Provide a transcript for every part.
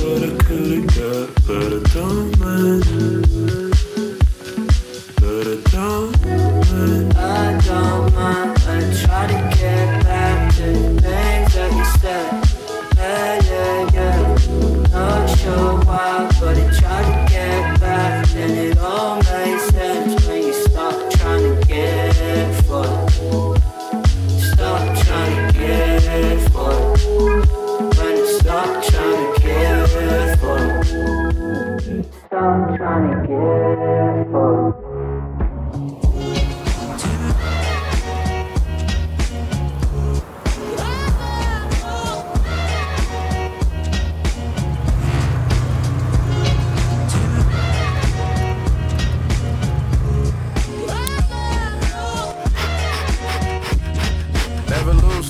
But I could've got, but I don't mind. I'm trying to get for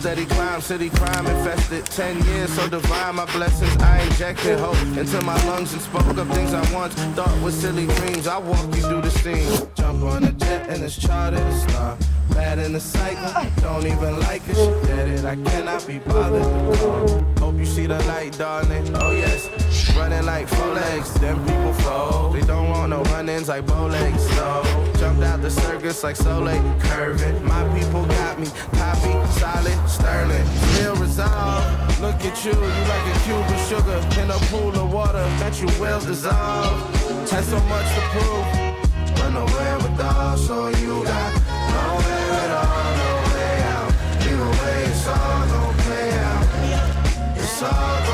steady climb, city crime infested. Ten years so divine, my blessings I injected hope into my lungs and spoke of things I once thought was silly dreams. I walk you through the scene. Jump on a jet and it's charted a star. Bad in the cycle, don't even like it. She did it, I cannot be bothered. Hope you see the light, darling. Oh yes, running like four legs, then people fold. They don't want no run-ins like bow legs. No, jumped out the circus like Soleil, curving. My people got me, copy, solid, in a pool of water that you will dissolve. Had so much to prove, but nowhere without. So you got nowhere at all, no way out. Either way, it's all gonna play out. It's all